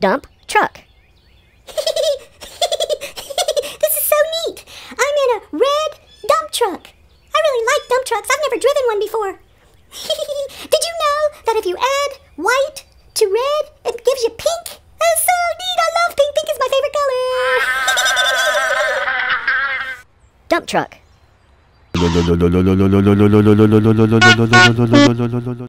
Dump truck. this is so neat. I'm in a red dump truck. I really like dump trucks. I've never driven one before. Did you know that if you add white to red, it gives you pink? That's so neat. I love pink. Pink is my favorite color. Dump truck.